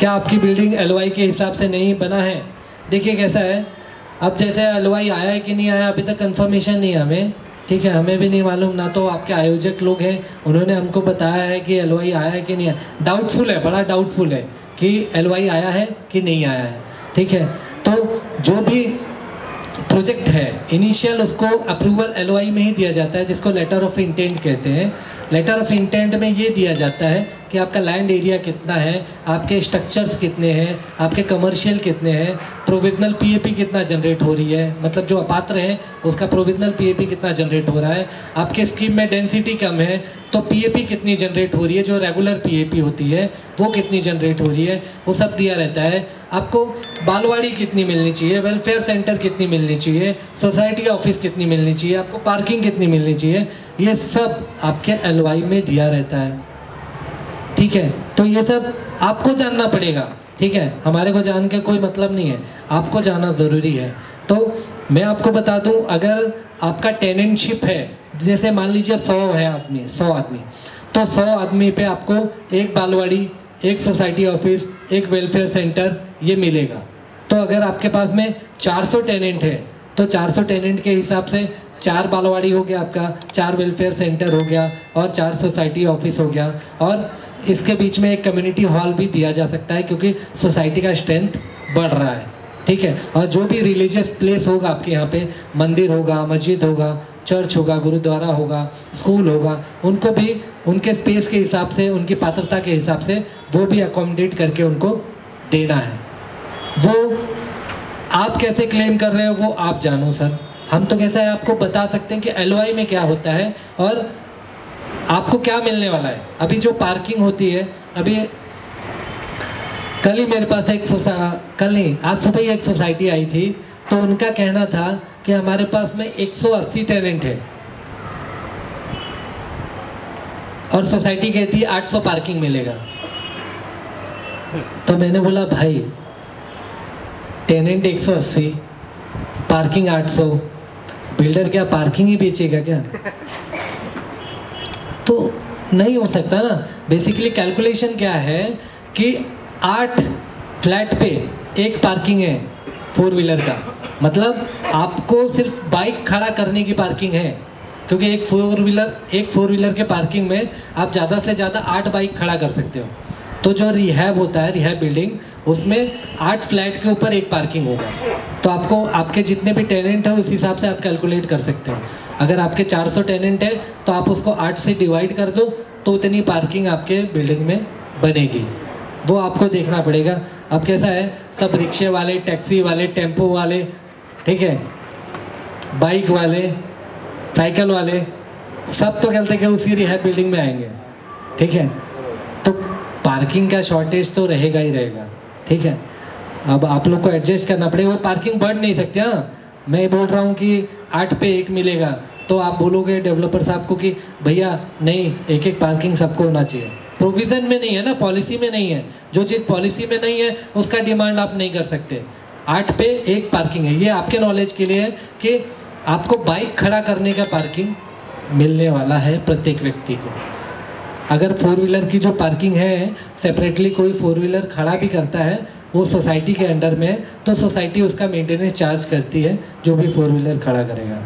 क्या आपकी building L के हिसाब से नहीं बना है? देखिए कैसा है। अब जैसे एल आया है कि नहीं आया, अभी तक कंफर्मेशन नहीं है हमें। ठीक है, हमें भी नहीं मालूम, ना तो आपके आयोजक लोग हैं। उन्होंने हमको बताया है कि एल आया है कि नहीं आया। डाउटफुल है, बड़ा डाउटफुल है कि एलवाई आया है कि नहीं आया है। ठीक है तो जो भी प्रोजेक्ट है। इनिशियल उसको अप्रूवल एलओआई में ही दिया जाता है, जिसको लेटर ऑफ़ इंटेंट कहते हैं। लेटर ऑफ़ इंटेंट में ये दिया जाता है कि आपका लैंड एरिया कितना है, आपके स्ट्रक्चर्स कितने हैं, आपके कमर्शियल कितने हैं प्रोविजनल पीएपी कितना जनरेट हो रही है। मतलब जो अपात्र है, उसका प्रोविजनल पीएपी कितना जनरेट हो रहा है। आपके स्कीम में डेंसिटी कम है तो पीएपी कितनी जनरेट हो रही है, जो रेगुलर पीएपी होती है, वो कितनी जनरेट हो रही है, वो सब दिया रहता है। आपको बालवाड़ी कितनी मिलनी चाहिए वेलफेयर सेंटर कितनी मिलनी चाहिए सोसाइटी ऑफ़िस कितनी मिलनी चाहिए, आपको पार्किंग कितनी मिलनी चाहिए, ये सब आपके एलवाई में दिया रहता है। ठीक है? तो ये सब आपको जानना पड़ेगा। ठीक है? हमारे को जान के कोई मतलब नहीं है। आपको जाना ज़रूरी है। तो मैं आपको बता दूँ, अगर आपका टेनेंटशिप है, जैसे मान लीजिए सौ है आदमी, सौ आदमी तो सौ आदमी पे आपको एक बालवाड़ी, एक सोसाइटी ऑफ़िस एक वेलफेयर सेंटर ये मिलेगा। तो अगर आपके पास में 400 टेनेंट है तो 400 टेनेंट के हिसाब से चार बालवाड़ी हो गया आपका, चार वेलफेयर सेंटर हो गया और चार सोसाइटी ऑफ़िस हो गया। और इसके बीच में एक कम्युनिटी हॉल भी दिया जा सकता है क्योंकि सोसाइटी का स्ट्रेंथ बढ़ रहा है, ठीक है? और जो भी रिलीजियस प्लेस होगा आपके यहाँ पे, मंदिर होगा, मस्जिद होगा चर्च होगा, गुरुद्वारा होगा स्कूल होगा, उनको भी, उनके स्पेस के हिसाब से, उनकी पात्रता के हिसाब से वो भी अकोमोडेट करके उनको देना है। वो आप कैसे क्लेम कर रहे हो वो आप जानो सर हम तो कैसा है आपको बता सकते हैं कि एल में क्या होता है और आपको क्या मिलने वाला है। अभी जो पार्किंग होती है, अभी कल ही मेरे पास एक सोसा, कल नहीं, आज सुबह ही एक सोसाइटी आई थी तो उनका कहना था कि हमारे पास में 180 टेनेंट है। और सोसाइटी कहती है 800 पार्किंग मिलेगा। तो मैंने बोला, भाई टेनेंट 180 पार्किंग 800 बिल्डर क्या पार्किंग ही बेचेगा क्या? तो नहीं हो सकता ना। बेसिकली कैलकुलेशन क्या है कि आठ फ्लैट पे एक पार्किंग है फोर व्हीलर का। मतलब आपको सिर्फ़ बाइक खड़ा करने की पार्किंग है। क्योंकि एक फोर व्हीलर एक फोर व्हीलर के पार्किंग में आप ज़्यादा से ज़्यादा आठ बाइक खड़ा कर सकते हो। तो जो रिहैब होता है रिहैब बिल्डिंग उसमें आठ फ्लैट के ऊपर एक पार्किंग होगा। तो आपको, आपके जितने भी टेनेंट है, उस हिसाब से आप कैलकुलेट कर सकते हो। अगर आपके 400 टेनेंट है तो आप उसको आठ से डिवाइड कर दो तो उतनी पार्किंग आपके बिल्डिंग में बनेगी। वो आपको देखना पड़ेगा। अब कैसा है, सब रिक्शे वाले टैक्सी वाले टेंपो वाले, ठीक है? बाइक वाले साइकिल वाले, सब तो कहते हैं कि उसी रिहाब बिल्डिंग में आएँगे। ठीक है? तो पार्किंग का शॉर्टेज तो रहेगा ही रहेगा, ठीक है? अब आप लोग को एडजस्ट करना पड़ेगा पार्किंग बढ़ नहीं सकते हाँ? मैं बोल रहा हूँ कि आठ पे एक मिलेगा तो आप बोलोगे डेवलपर साहब को कि भैया, नहीं एक एक पार्किंग सबको होना चाहिए। प्रोविज़न में नहीं है ना पॉलिसी में नहीं है। जो चीज़ पॉलिसी में नहीं है, उसका डिमांड आप नहीं कर सकते। आठ पे एक पार्किंग है। ये आपके नॉलेज के लिए है कि आपको बाइक खड़ा करने का पार्किंग मिलने वाला है प्रत्येक व्यक्ति को। अगर फोर व्हीलर की जो पार्किंग है सेपरेटली कोई फोर व्हीलर खड़ा भी करता है, वो सोसाइटी के अंडर में तो सोसाइटी उसका मेंटेनेंस चार्ज करती है, जो भी फोर व्हीलर खड़ा करेगा।